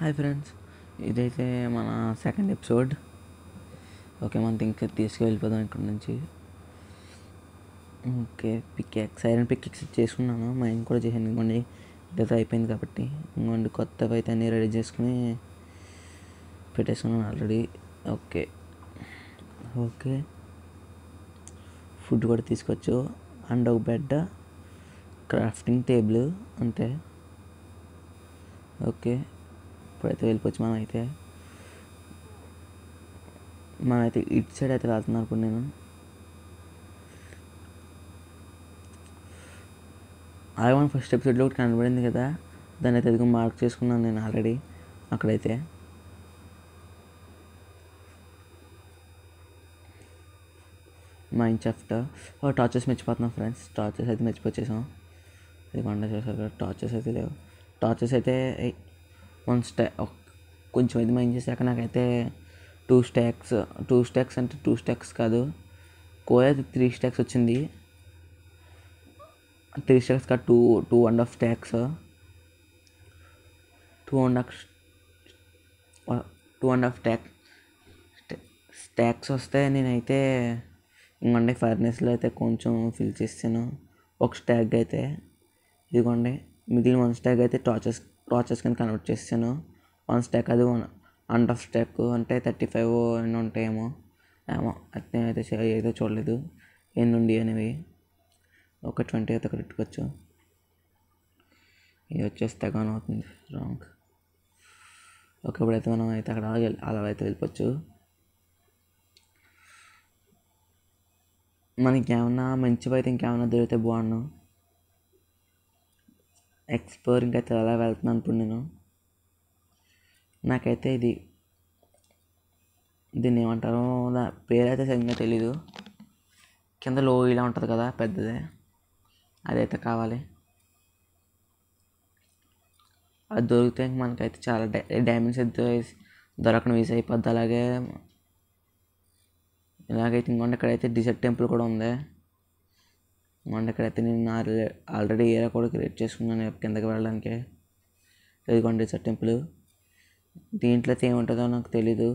Hi friends ఇదైతే మన second episode okay మనం ఇంకా తీసుకువెళ్ళిపోదాం ఇక్కడ నుంచి. Okay pickaxe iron pickaxe చేసుకున్నాను. మైండ్ కూడా చేశాను. ఇంకోండి ఇదైతే అయిపోయింది కాబట్టి ఇంకోండి కొత్తవి అయితే అన్నీ రెడీ చేసుకుని పెట్టేసుకున్నాను ఆల్రెడీ ఓకే ఓకే ఫుడ్ కూడా తీసుకోవచ్చు. అండ్ ఒక బెడ్ క్రాఫ్టింగ్ టేబుల్ అంతే. ఓకే ఇప్పుడైతే వెళ్ళిపోవచ్చు మనం అయితే మనం అయితే ఇటు సైడ్ అయితే వెళ్తున్నాను ఇప్పుడు నేను. అలాగే మనం ఫస్ట్ ఎపిసోడ్లో ఒకటి కనబడింది కదా దాన్ని అయితే ఎదుగు మార్క్ చేసుకున్నాను నేను ఆల్రెడీ అక్కడైతే. మైండ్ చెఫ్ట్ టార్చెస్ మర్చిపోతున్నాం ఫ్రెండ్స్ టార్చెస్ అయితే మర్చిపోచేసాం ఇది కొండ చేశారు కదా టార్చెస్ అయితే లేవు. టార్చెస్ అయితే వన్ స్టా కొంచెం ఇది మైన్ చేశాక నాకైతే టూ స్టాక్స్ టూ స్టాక్స్ అంటే టూ స్టాక్స్ కాదు. కోయ త్రీ స్టాక్స్ వచ్చింది. త్రీ స్టాక్స్ కాదు two two and half stacks. Two and half two and half stack stacks వస్తే నేనైతే ఇంకోండి ఫర్నెస్లో అయితే కొంచెం ఫిల్ చేస్తాను. ఒక స్టాక్ అయితే ఇదిగోండి మిగిలిన వన్ స్టాక్ అయితే టార్చెస్ టార్చెస్ కింద కన్వర్ట్ చేసాను వన్ స్టాక్ అది వన్ అండ్ ఆఫ్ స్టాక్ అంటే థర్టీ ఫైవ్ ఎన్ని ఉంటాయేమో. ఏమో అయితే ఏదో చూడలేదు. ఎన్ని ఉండి అనేవి. ఒక ట్వంటీ అయితే అక్కడ పెట్టుకోవచ్చు ఇది వచ్చేసి తెగ అవుతుంది. రాంగ్ ఓకే ఇప్పుడైతే మనం అయితే అక్కడ అలా అయితే వెళ్ళిపోవచ్చు. మనకి ఏమన్నా మంచివి అయితే ఇంకేమన్నా దొరికితే బాగున్నాను ఎక్స్ప్లోరింగ్ అయితే అలా వెళ్తున్నాను ఇప్పుడు నేను. నాకైతే ఇది దీన్ని ఏమంటారో? నా పేరైతే సరిగ్గా తెలీదు. కింద లో ఇలా ఉంటుంది కదా పెద్దదే. అదైతే కావాలి. అది దొరికితే మనకైతే చాలా డై డైమండ్స్ అయితే దొరకడం ఈజీ అయిపోద్ది. అలాగే ఇలాగైతే ఇంకొండ ఇక్కడైతే డిజర్ట్ టెంపుల్ కూడా ఉంది. ఇంకొండ ఇక్కడైతే నేను ఆల్రెడీ ఏరియా కూడా క్రియేట్ చేసుకున్నాను కిందకి వెళ్ళడానికి. ఇదిగోండి సార్ టెంపుల్. దీంట్లో అయితే ఏముంటుందో నాకు తెలీదు.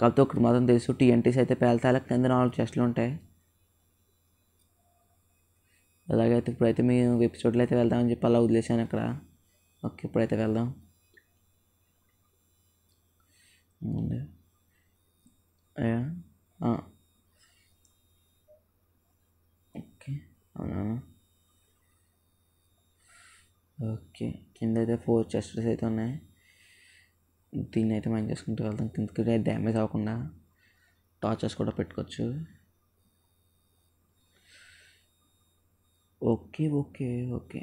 కాకపోతే ఒకటి మాత్రం తెలుసు టీఎన్టీస్ అయితే పేలతాల కింద నాలుగు చెస్ట్లు ఉంటాయి. అలాగైతే ఇప్పుడైతే మీ ఎపిసోడ్లో అయితే వెళ్దామని చెప్పి అలా వదిలేసాను అక్కడ. ఓకే ఇప్పుడైతే వెళ్దాం. అయ్యా? అవునా? ఓకే. కింద అయితే ఫోర్ చెస్టర్స్ అయితే ఉన్నాయి. దీన్ని అయితే మనం చేసుకుంటూ వెళ్తాం కిందకి డ్యామేజ్ అవ్వకుండా టార్చర్స్ కూడా పెట్టుకోవచ్చు. Okay okay okay.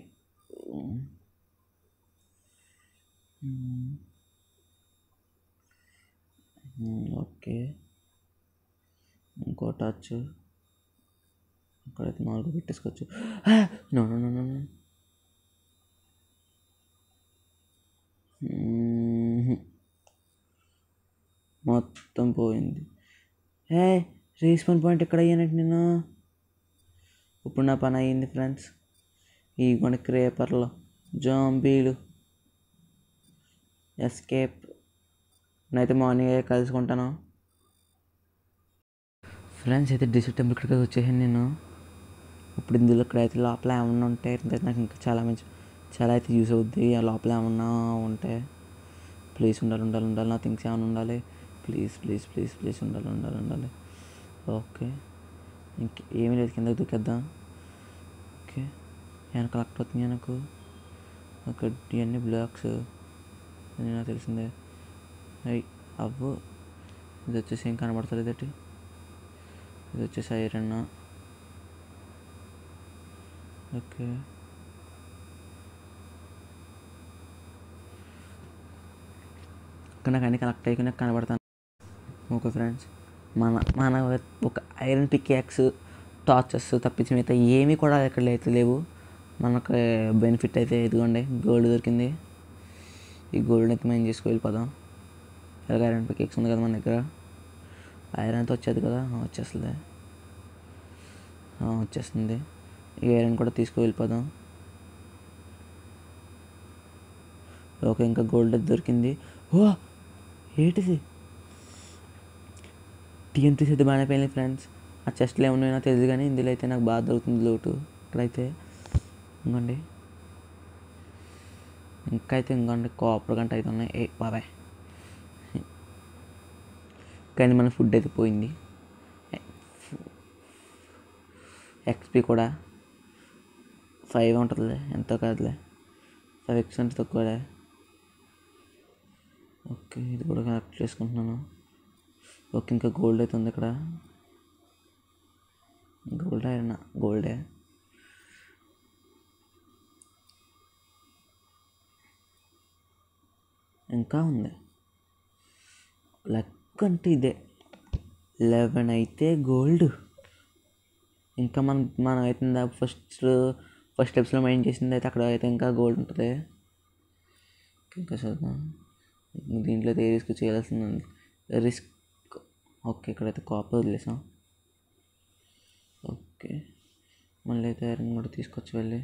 ఓకే. ఇంకో టచ్ అక్కడైతే నాలుగు పెట్టేసుకోవచ్చు. మొత్తం పోయింది. ఏ రీస్పాన్ పాయింట్ ఎక్కడ అయ్యానంటే నేను? ఇప్పుడు నా పని అయ్యింది ఫ్రెండ్స్. ఈ కొన్ని క్రేపర్లో జాంబీలు ఎస్కేప్. నేనైతే మార్నింగ్ అయ్యే కలుసుకుంటాను ఫ్రెండ్స్ అయితే డిజిట్ టెంపుల్ ఇక్కడికి వచ్చేసాను నేను. ఇప్పుడు ఇందులో ఇక్కడైతే లోపల ఏమన్నా ఉంటే నాకు ఇంకా చాలా మంచి చాలా అయితే యూస్ అవుద్ది. ఆ లోపల ఏమన్నా ఉంటే ప్లీజ్ ఉండాలి ఉండాలి ఉండాలి. నా థింగ్స్ ఏమైనా ఉండాలి? ప్లీజ్ ప్లీజ్ ప్లీజ్ ప్లీజ్ ఉండాలి ఉండాలి ఉండాలి. ఓకే. ఇంక ఏమీ లేదు. కిందకి దూకేద్దాం. ఓకే. ఏమైనా కలెక్ట్ అవుతుంది నాకు? ఒక ఇవన్నీ బ్లాక్స్ అని నాకు తెలిసిందే. అవి అవ్వు. ఇది వచ్చేసి ఏం కనబడతలేదు ఇది వచ్చేసి ఐరన్నా ఓకే. నాకు అన్ని కనెక్ట్ అయ్యి కనబడతాను. ఓకే ఫ్రెండ్స్ మన మన ఒక ఐరన్ పిక్యాక్స్ టార్చెస్ తప్పించి మిగతా ఏమీ కూడా ఇక్కడ అయితే లేవు. మనకు బెనిఫిట్ అయితే ఇదిగోండి గోల్డ్ దొరికింది. ఈ గోల్డ్ అయితే మేము చేసుకు వెళ్ళిపోదాం. ఎలాగ ఐరన్ పిక్యాక్స్ ఉంది కదా మన దగ్గర. ఐరన్తో వచ్చేది కదా వచ్చేస్తుంది. వచ్చేస్తుంది. ఈ ఐరన్ కూడా తీసుకువెళ్ళిపోదాం ఓకే ఇంకా గోల్డ్ దొరికింది. ఓ ఏంటిది? టీఎంటీ అయితే బాగానే పోయింది ఫ్రెండ్స్ ఆ చెస్ట్లో ఏమన్నా తెలియదు కానీ ఇందులో అయితే నాకు బాగా దొరుకుతుంది లోటు. ఇక్కడైతే ఇంకోండి. ఇంకా అయితే ఇంకోండి కాపర్ గంట అయితే ఉన్నాయి. ఏ బాబాయ్. కానీ మన ఫుడ్ అయితే పోయింది. ఎక్స్పీ కూడా. ఫైవ్ ఉంటుందిలే ఎంతో కాదులే. ఫైవ్ ఎక్స్ అంటే తక్కువలే. ఓకే ఇది కూడా కనెక్ట్ చేసుకుంటున్నాను. ఓకే ఇంకా గోల్డ్ అయితే ఉంది ఇక్కడ. గోల్డ్ అయినా గోల్డే ఇంకా ఉంది. లక్ అంటే ఇదే. లెవెన్ అయితే గోల్డ్. ఇంకా మనం మనం అయితే ఫస్ట్ ఫస్ట్ స్టెప్స్లో మైండ్ చేసింది అయితే అక్కడ అయితే ఇంకా గోల్డ్ ఉంటుంది. ఇంకా చదువుదాం దీంట్లో అయితే ఏ రిస్క్ చేయాల్సింది రిస్క్. ఓకే ఇక్కడైతే కాపర్ వదిలేసాం. ఓకే. మళ్ళీ అయితే ఐరన్ కూడా తీసుకొచ్చి వెళ్ళి.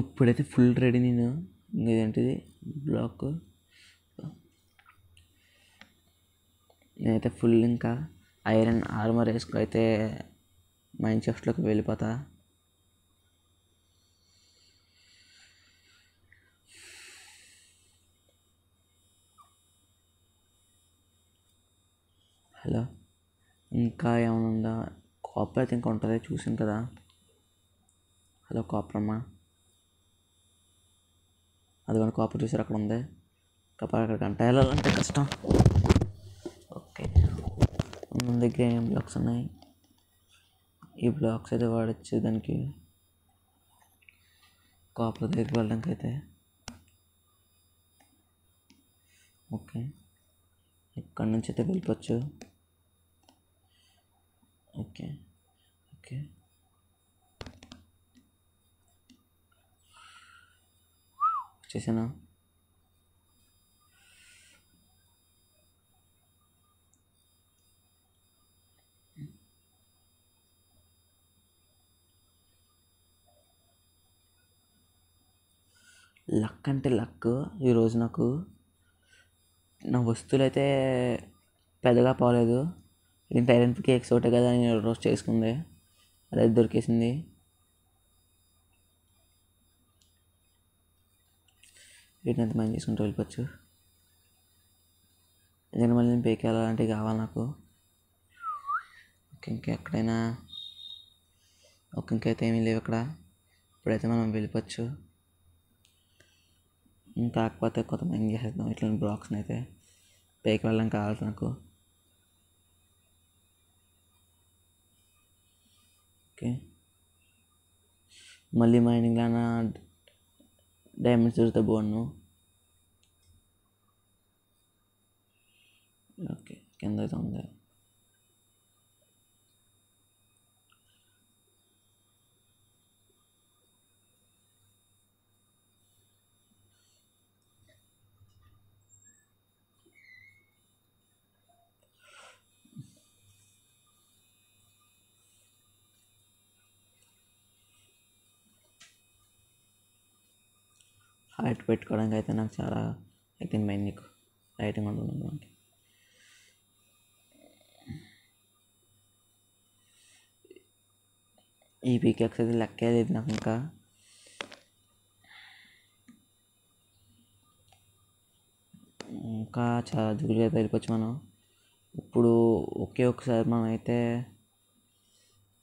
ఇప్పుడైతే ఫుల్ రెడీ నేను. ఇదేంటిది? బ్లాక్ నేనైతే ఫుల్ ఇంకా ఐరన్ ఆర్మర్ వేసుకుని అయితే మైండ్ షాఫ్ట్లోకి వెళ్ళిపోతా. హలో ఇంకా ఏమైనా ఉందా కాపర్ అయితే ఇంకా ఉంటుంది చూసాం కదా. హలో కాపర్ అమ్మా అది కూడా కాపర్ చూసారు అక్కడ ఉంది. కాపర్ అక్కడ గంట వెళ్ళాలంటే కష్టం. మన దగ్గర ఏం బ్లాక్స్ ఉన్నాయి? ఈ బ్లాక్స్ అయితే వాడచ్చు దానికి. కాపర్ దగ్గరికి వెళ్ళడానికి అయితే ఓకే. ఇక్కడ నుంచి అయితే వెళ్ళిపోవచ్చు. ఓకే. ఓకే. వచ్చేసానా? లక్ అంటే లక్ ఈరోజు నాకు నా వస్తువులు అయితే పెద్దగా పోలేదు. ఇంత ఐరన్ కేక్స్ ఒకటే కదా నేను రోజు చేసుకుంది. అదే దొరికేసింది. వీటిని ఎంత మంది చేసుకుంటూ వెళ్ళిపోవచ్చు. ఎందుకంటే మళ్ళీ నేను పేకి వెళ్ళాలంటే కావాలి నాకు. ఓకే ఇంకెక్కడైనా ఓకే ఇంకైతే ఏమీ లేవు ఇక్కడ ఇప్పుడైతే మనం వెళ్ళిపోవచ్చు. కాకపోతే కొంతమంది చేసేద్దాం. ఇట్లాంటి బ్లాక్స్ని అయితే పైకి వెళ్ళడం కావాలి నాకు. ఓకే. మళ్ళీ మైనింగ్ లానా డైమండ్స్ దొరికితే బాగున్నాను ఓకే. కింద అయితే ఉంది. హైట్ పెట్టుకోవడానికి అయితే నాకు చాలా అయితే మైండ్ నీకు రైటింగ్ ఉంటుంది మనకి ఈ పీకెక్స్ అయితే లెక్కే లేదు నాకు ఇంకా. ఇంకా చాలా దూరంగా వెళ్ళిపోవచ్చు మనం. ఇప్పుడు ఒకే ఒకసారి మనం అయితే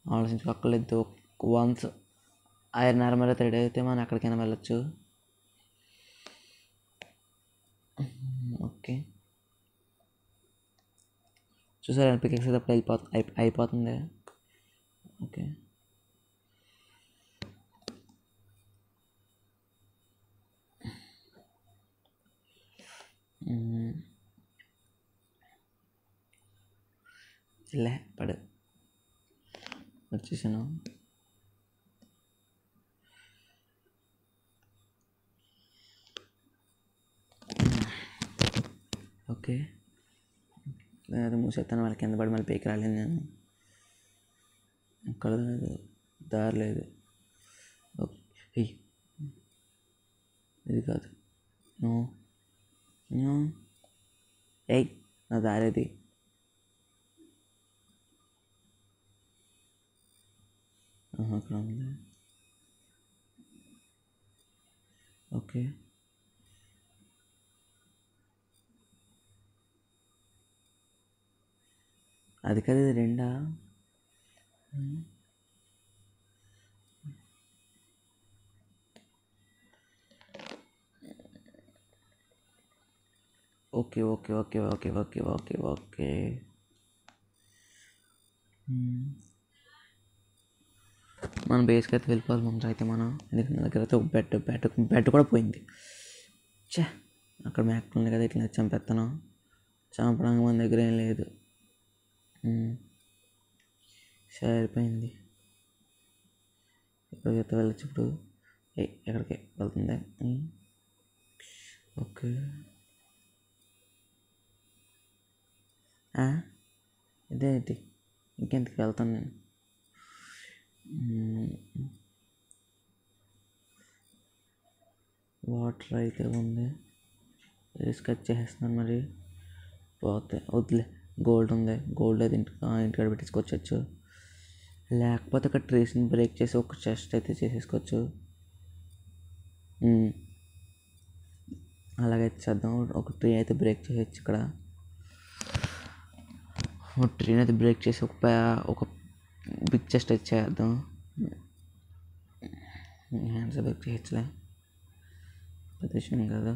ఆలోచించుకోక్కర్లేదు. వన్స్ ఐరన్ ఆర్మర్ అయితే రెడీ అయితే మనం ఎక్కడికైనా వెళ్ళొచ్చు ఓకే చూసారా పికెక్స్ అయితే అప్పుడు వెళ్ళిపో అయిపో అయిపోతుంది. ఓకే లే పడు. వచ్చేసాను ఓకే అది మూసేస్తాను వాళ్ళ కింద పడి మళ్ళీ పైకి రాలేను నేను ఇక్కడ లేదు దారి లేదు ఓకే ఇది కాదు నో నో ఏయ్ నా దారేది ఆహా, అక్కడ ఉంది ఓకే అది కదా ఇది రెండా? Okay okay okay okay okay okay okay. మన మనం బేస్కి అయితే వెళ్ళిపోవాలి ముందు అయితే మనం. ఎందుకంటే దగ్గర అయితే ఒక బెడ్ బెడ్ బెడ్ కూడా పోయింది. చే అక్కడ మ్యాక్ ఉంది కదా ఇట్లా చంపేస్తాను చంపడానికి మన దగ్గర ఏం లేదు. సరిపోయింది. ఎక్కడికి అయితే వెళ్ళచ్చు ఇప్పుడు? ఎక్కడికి వెళ్తుంది? ఓకే. ఇదేంటి ఇంకెందుకు వెళ్తాను నేను? వాటర్ అయితే ఉంది. రిస్క్ చేసేస్తున్నాను మరి. పోతే వద్దులే. గోల్డ్ ఉంది. గోల్డ్ అయితే ఇంటి ఇంటికాడ పెట్టేసుకోవచ్చు. లేకపోతే అక్కడ ట్రీస్ని బ్రేక్ చేసి ఒక చెస్ట్ అయితే చేసేసుకోవచ్చు. అలాగైతే చేద్దాం. ఒక ట్రీ అయితే బ్రేక్ చేయొచ్చు ఇక్కడ. ఒక ట్రీని అయితే బ్రేక్ చేసి ఒక ఒక బిగ్ చెస్ట్ అయితే చేద్దాం. హ్యాండ్స్ బ్రేక్ చేయొచ్చులే. పెద్ద విషయం కదా.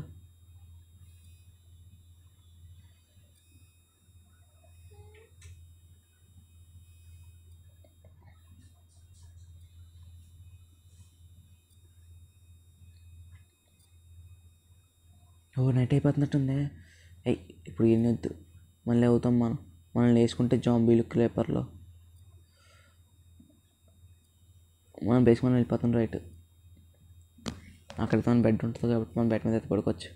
ఓ నైట్ అయిపోతున్నట్టుంది. అయ్యి ఇప్పుడు ఏం వద్దు మళ్ళీ అవుతాం మనం. మనల్ని వేసుకుంటే జాంబీలు క్లేపర్లో మనం బేసుకొని వెళ్ళిపోతాం రైట్ అక్కడితో బెడ్ ఉంటుంది కాబట్టి మనం బెడ్ మీద అయితే పడుకోవచ్చు.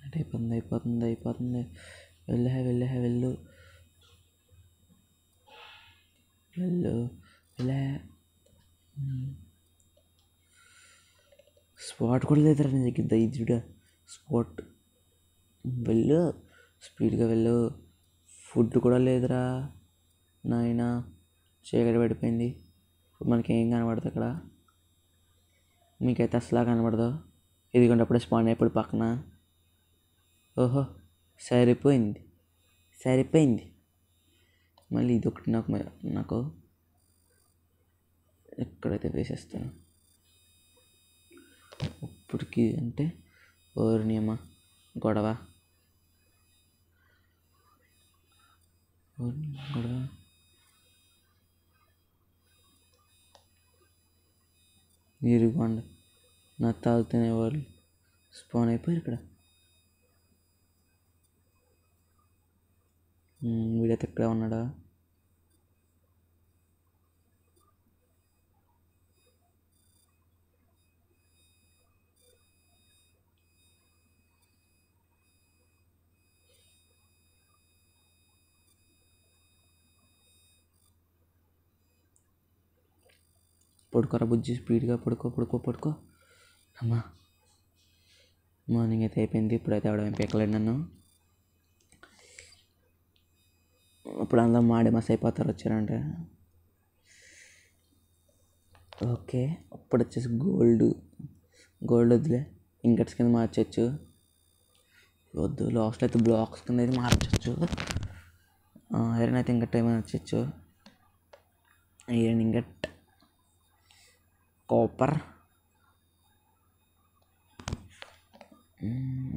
నైట్ అయిపోతుంది అయిపోతుంది అయిపోతుంది. వెళ్ళే వెళ్ళే వెళ్ళు. వెళ్ళు ఇలా స్పాట్ కూడా లేదురా నీ దగ్గర దైద్యుడా స్పాట్ వెళ్ళు స్పీడ్గా వెళ్ళు. ఫుడ్ కూడా లేదురా నాయనా. చీకటి పడిపోయింది. మనకేం మనకి ఏం కనబడదు అక్కడ? మీకైతే అసలా కనబడదు. ఇదిగోండప్పుడే స్పాన్ అయిపోయి పక్కన. ఓహో సరిపోయింది. సరిపోయింది. మళ్ళీ ఇది ఒకటి నాకు నాకు ఎక్కడైతే వేసేస్తాను. ఇప్పటికి అంటే ఓరిని అమ్మ గొడవ. ఓరిని గొడవ. ఇరుగోండి. నా తాగుతునే వాళ్ళు స్పాన్ అయిపోయారు ఇక్కడ. వీడైతే ఎక్కడ ఉన్నాడా? పడుకోరా బుజ్జి స్పీడ్గా పడుకో పడుకో పడుకో. అమ్మా మార్నింగ్ అయితే అయిపోయింది. ఇప్పుడైతే ఆవిడ పీకలేడు నన్ను. ఇప్పుడు అందరం మాడి మస్ అయిపోతారు వచ్చారంటే. ఓకే అప్పుడు వచ్చేసి గోల్డ్. గోల్డ్ వద్దులే ఇంకట్స్ కింద మార్చచ్చు. వద్దు లాస్ట్లో అయితే బ్లాక్స్ కింద అయితే మార్చచ్చు. ఐరన్ అయితే ఇంకట్ ఏమైనా వచ్చచ్చు ఐరన్ ఇంకట్? కాపర్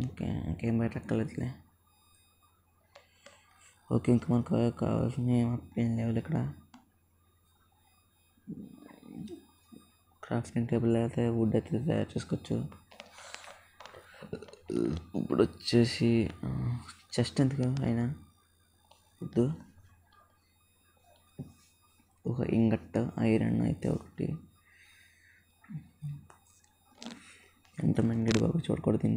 ఓకే ఇంకేం బయట ఎక్కలేదులే ఓకే ఇంక మనకు కావాల్సిన ఏం ఏం లేవు ఇక్కడ క్రాఫ్టింగ్ టేబుల్ అయితే వుడ్ అయితే తయారు చేసుకోవచ్చు ఇప్పుడు వచ్చేసి చెస్ట్ ఎందుకు అయినా వద్దు ఒక ఇంగట్ ఐరన్ అయితే ఒకటి इंटरमेन गेट बाबू चोड़को दी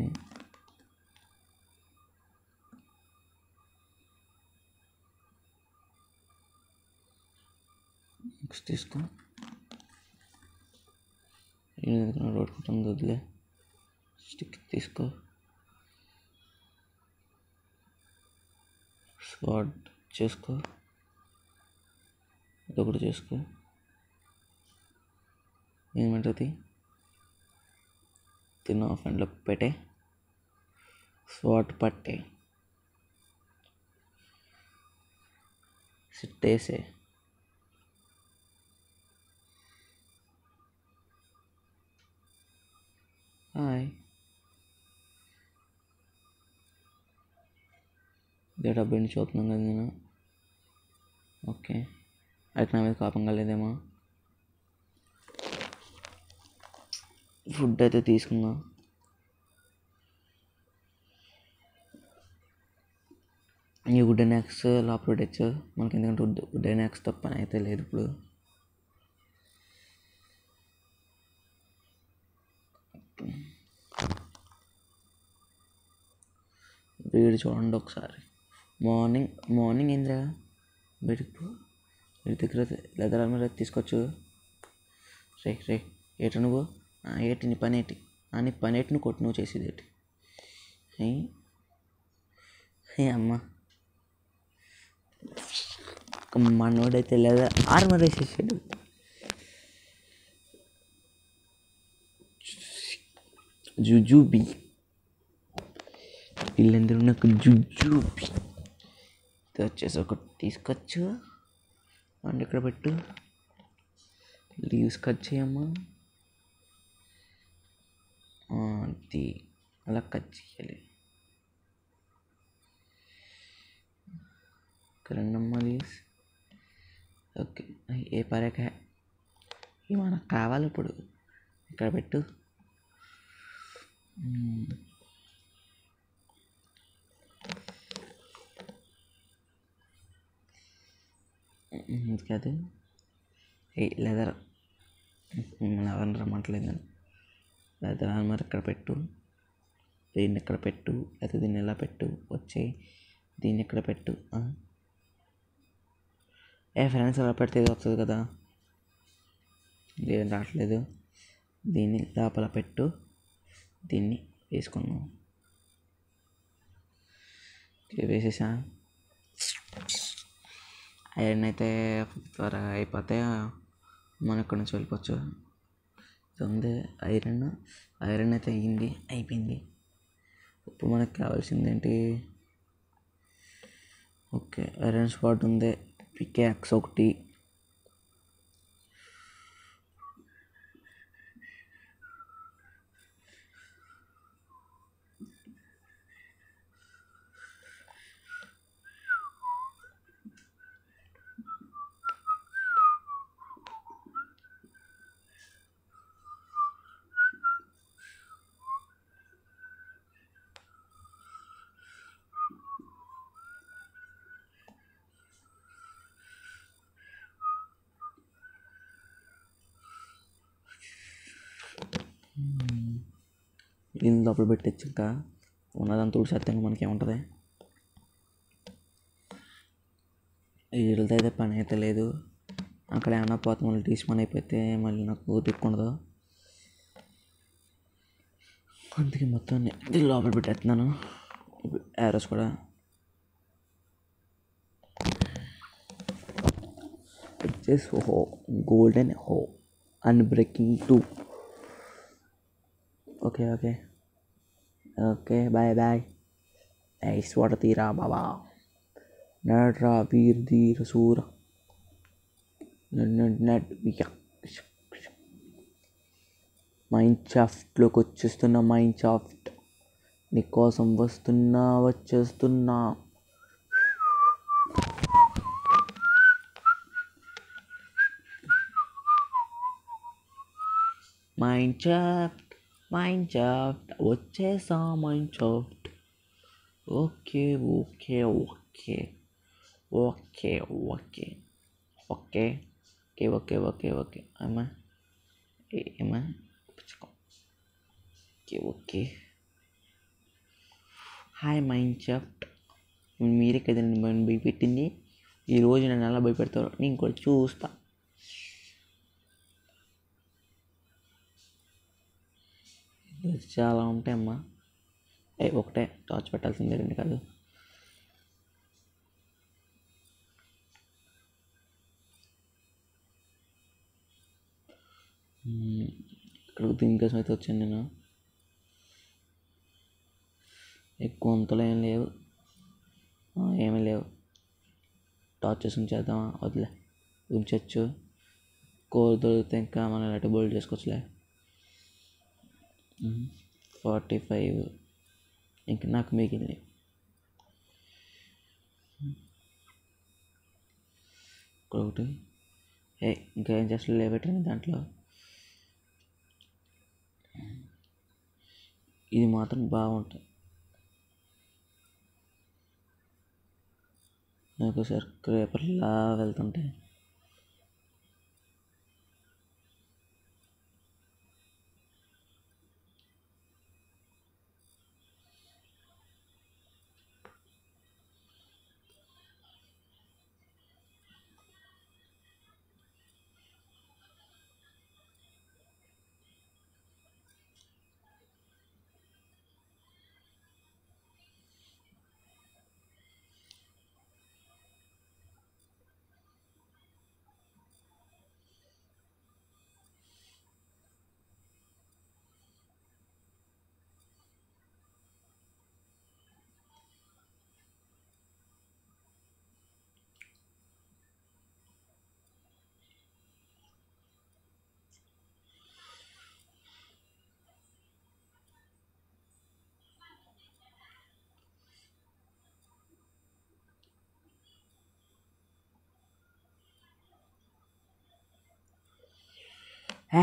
नेक्स्ट इसको रोड को दिले स्टिक इसको स्क्वाड चेसको तीनों ऑप्शन लग पेटे स्वाट पट्टे सिट्टे से हाय జడ బెండ్ చూస్తున్నాం కదా నేను ఓకే అయితే నా మీద కోపం కలేదేమో ఫుడ్ అయితే తీసుకుందాం. ఈ వుడెన్ యాక్స్ లోపల పెట్టచ్చు. మనకి ఎందుకంటే వుడ్ వుడెన్ యాక్స్ తప్ప పని అయితే లేదు ఇప్పుడు. వీడు చూడండి ఒకసారి. మార్నింగ్ మార్నింగ్ ఏంద్రా? వీడికి వీడి దగ్గర లెదర్ మీద తీసుకోవచ్చు రే రే ఏట నువ్వు? ఏటి నీ అని పనేటిని ఆ, నీ నువ్వు కొట్టు నువ్వు అమ్మ మనోడైతే లేదా? ఆర్మర్ వేసేసాడు. జుజుబి. వీళ్ళందరూ నాకు జుజుబి. వచ్చేసి ఒకటి తీసుకొచ్చు. అండ్ ఇక్కడ పెట్టు. లీవ్స్ కట్ చేయమ్మా. అది అలా కట్ చేయాలి. ఇక్కడ రెండమ్మా లీవ్స్ ఓకే ఏ పరేక? ఇవి మనకు కావాలి ఇప్పుడు. ఇక్కడ పెట్టు. కాదు. ఏ లెదర్. మిమ్మల్ని రమ్మట్లేదు. లేదా లెదర్ ఇక్కడ పెట్టు. దీన్ని ఇక్కడ పెట్టు. లేకపోతే దీన్ని ఇలా పెట్టు. వచ్చే దీన్ని ఇక్కడ పెట్టు. ఏ ఫ్రెండ్స్ అలా పెడితే ఇది వస్తుంది కదా? లేదు రావట్లేదు. దీన్ని లోపల పెట్టు. దీన్ని వేసుకున్నాం వేసేసా? ఐరన్ అయితే త్వరగా అయిపోతే మనం ఇక్కడ నుంచి వెళ్ళిపోవచ్చు. ఇది ఐరన్. ఐరన్ అయితే అయ్యింది. అయిపోయింది. ఇప్పుడు మనకు కావాల్సింది ఏంటి ఓకే ఐరన్ స్పాట్ ఉంది. పికాక్స్ ఒకటి. దీని లోపల పెట్టచ్చు ఇంకా. ఉన్నదంతా తుడిచేస్తాను మనకి ఏముంటుంది వీళ్ళతో అయితే పని అయితే లేదు. అక్కడ ఏమన్నా పోతే మళ్ళీ డిస్మన్ అయిపోతే మళ్ళీ నాకు తిక్కుండదు అందుకే మొత్తం దీని లోపల పెట్టేస్తున్నాను. యారోస్ కూడా. వచ్చేసి హో గోల్డెన్ హో unbreaking two okay okay okay bye bye ఐశ్వర తీరా బాబా నడ్రా వీర్ ధీర సూర నట్ మైండ్ షాఫ్ట్లోకి వచ్చేస్తున్నా మైండ్ షాఫ్ట్ నీకోసం వస్తున్నా వచ్చేస్తున్నా. మైండ్ షాఫ్ట్ మైండ్ షాఫ్ట్ వచ్చేసా mineshaft okay okay okay. Okay okay. Okay. Okay okay okay okay. అమ్మా ఏమా? Okay okay. Hi mineshaft మీరే కదండి నన్ను భయపెట్టింది ఈరోజు నన్ను ఎలా భయపెడతారు నేను కూడా చూస్తా. చాలా ఉంటాయమ్మా. ఏ ఒకటే టార్చ్ పెట్టాల్సిందే రెండు కాదు. ఇక్కడికి దీనికోసం అయితే వచ్చాను నేను. ఎక్కువ అంతలో ఏం లేవు. ఏమీ లేవు. టార్చెస్ ఉంచేద్దామా వదిలే ఉంచచ్చు. కోరు దొరికితే ఇంకా మనం ఇలాంటి బోల్డ్ చేసుకోవచ్చులే. ఫార్టీ ఫైవ్ ఇంకా నాకు మిగిలినవి ఒకటి ఏ ఇంకా ఏం చేస్తా? లేబెట్టాను దాంట్లో. ఇది మాత్రం బాగుంటుంది. నాకు సార్ క్రేపర్లా వెళ్తుంటే ఏ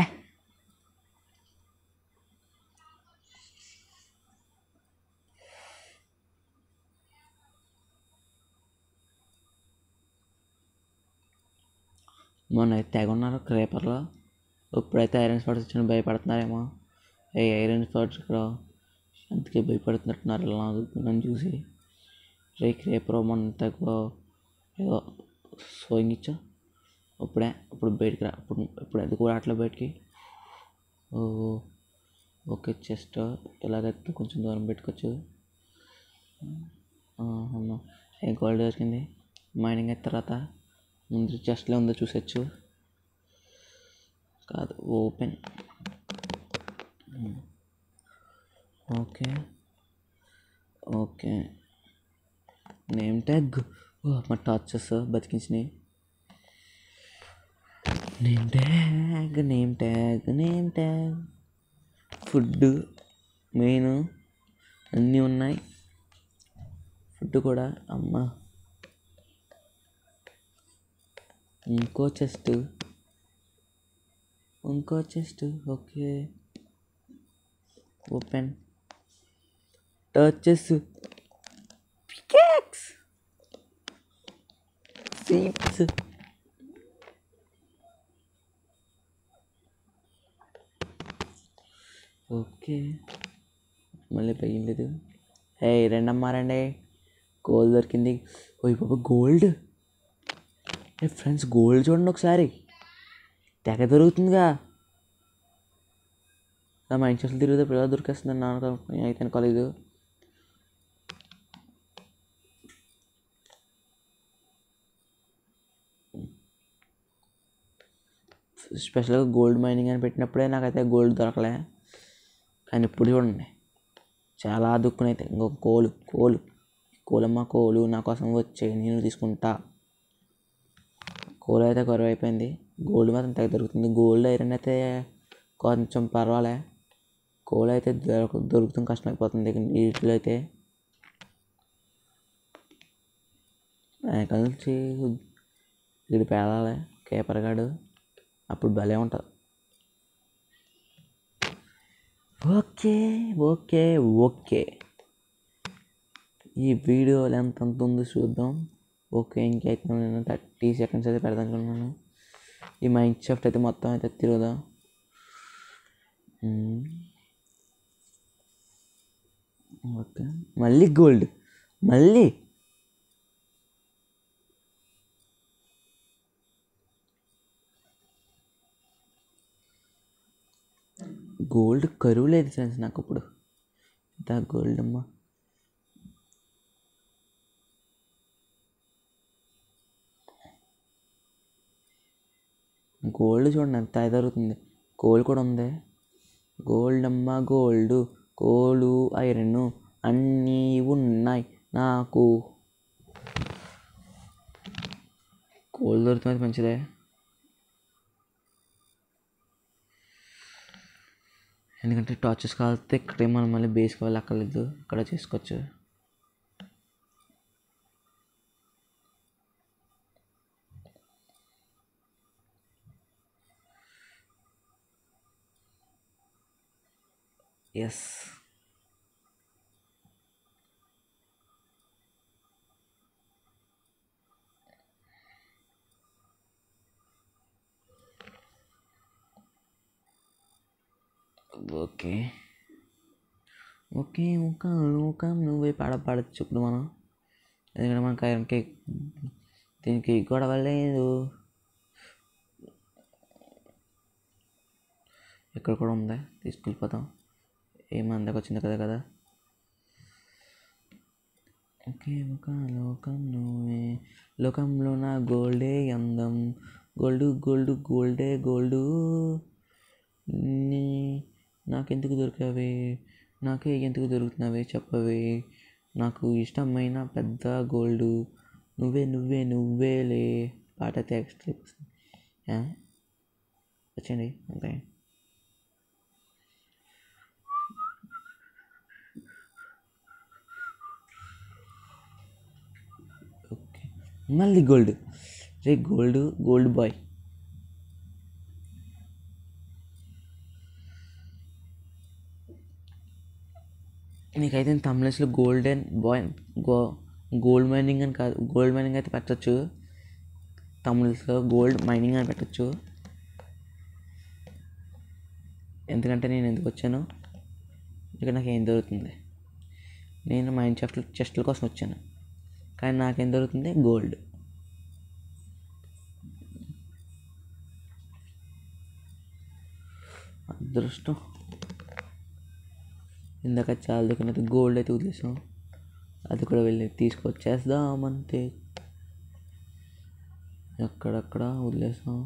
మొన్న అయితే తెగ ఉన్నారు క్రేపర్లో ఇప్పుడైతే ఐరన్ స్పాట్స్ వచ్చిన భయపడుతున్నారేమో ఏ ఐరన్ స్పాట్స్ ఇక్కడ అందుకే భయపడుతున్నట్టున్నారు ఇలా నాకు నన్ను చూసి రే క్రేపర్ మొన్న తెగ ఏదో సోయింగ్ అప్పుడే ఇప్పుడే ఇప్పుడు బయటికి రా ఇప్పుడు ఇప్పుడు ఎందుకు రావట్లే బయటికి? ఓ ఓకే చెస్ట్ ఎలాగైతే కొంచెం దూరం పెట్టుకోవచ్చు. ఏం గోల్డ్ దొరికింది? మైనింగ్ అయిన తర్వాత ముందు చెస్ట్లో ఉందో చూసొచ్చు. కాదు open. Okay. Okay. Name tag. మా torches బతికించినాయి. Name tag name tag name tag food main అన్నీ ఉన్నాయి. ఫుడ్ కూడా అమ్మ. ఇంకో చెస్ట్ ఇంకో chest okay. Open torches pickaxe seeps okay. మళ్ళీ పగిలేదు ఏ రెండమ్మా రండి. గోల్డ్ దొరికింది. ఓయ్ బాబా గోల్డ్ ఏ ఫ్రెండ్స్ గోల్డ్ చూడండి ఒకసారి. తెగ దొరుకుతుందిగా. నా మైండ్ చేతులు తిరిగితే ఇప్పుడు ఎలా దొరికేస్తుంది నాకు అయితే అనుకోలేదు. స్పెషల్గా గోల్డ్ మైనింగ్ అని పెట్టినప్పుడే నాకైతే గోల్డ్ దొరకలే. కానీ ఇప్పుడు చూడండి. చాలా దుక్కునైతే. ఇంకో కోలు కోలు. కోలమ్మ కోలు నా కోసం వచ్చే నేను తీసుకుంటా. కోలు అయితే కొరవ అయిపోయింది. గోల్డ్ మాత్రం తగ్గ దొరుకుతుంది. గోల్డ్ ఐరన్ అయితే కొంచెం పర్వాలే. కోల్ అయితే దొరక దొరుకుతుంది కష్టమైపోతుంది ఇక వీటిలో అయితే. కలిసి వీడు పేదాలే కేపర్గాడు అప్పుడు భలే ఉంటుంది. Okay okay okay. ఈ వీడియో లెంత్ ఎంత ఉందో చూద్దాం. ఓకే ఇంకైతే నేను థర్టీ సెకండ్స్ అయితే పెడదాం అనుకున్నాను. ఈ మైండ్ షాఫ్ట్ అయితే మొత్తం అయితే తిరుగుదాం? ఓకే. మళ్ళీ గోల్డ్. మళ్ళీ. గోల్డ్ కరువు లేదు ఫ్రెండ్స్ నాకు ఇప్పుడు. ఇంత గోల్డ్ అమ్మా. గోల్డ్ చూడండి ఎంత దొరుకుతుంది గోల్డ్ కూడా ఉంది. గోల్డ్ అమ్మ గోల్డ్. కోలు ఐరన్ అన్నీ ఉన్నాయి నాకు. కోల్డ్ దొరుకుతుంది మంచిదే. ఎందుకంటే టార్చెస్ కాలితే ఇక్కడే మనం మళ్ళీ బేస్కి వెళ్ళి అక్కర్లేదు. అక్కడ చేసుకోవచ్చు. Yes okay. ఓకే ఒక లోకం నువ్వే పాడ పాడచ్చు ఇప్పుడు మనం. ఎందుకంటే మనకి ఐరన్కి దీనికి గొడవ లేదు ఇక్కడ కూడా ఉంది? తీసుకెళ్ళిపోతాం. ఏం అందకు వచ్చింది కదా కదా? ఒకే ఒక లోకం నువ్వే. లోకంలో నా గోల్డే అందం. గోల్డ్ గోల్డ్ గోల్డే గోల్డు. నీ నాకెందుకు దొరికావే? నాకే ఎందుకు దొరుకుతున్నావే? చెప్పవే. నాకు ఇష్టమైన పెద్ద గోల్డ్. నువ్వే నువ్వే నువ్వేలే. పాట టెక్స్ట్ వచ్చండి అంతే. ఓకే. మళ్ళీ గోల్డ్. రే గోల్డ్ గోల్డ్ బాయ్. నీకైతే తమిళస్లో golden boy go gold mining అని కాదు గోల్డ్ మైనింగ్ అయితే పెట్టచ్చు. తమిళస్లో గోల్డ్ మైనింగ్ అని పెట్టచ్చు. ఎందుకంటే నేను ఎందుకు వచ్చాను? ఇక్కడ నాకు ఏం దొరుకుతుంది? నేను మైండ్ చెఫ్ట్ చెస్ట్ల కోసం వచ్చాను. కానీ నాకేం దొరుకుతుంది? గోల్డ్. అదృష్టం. ఇందాక చాలా దగ్గర అయితే గోల్డ్ అయితే వదిలేసాం. అది కూడా వెళ్ళి తీసుకొచ్చేద్దామంతే. ఎక్కడెక్కడ వదిలేసాం.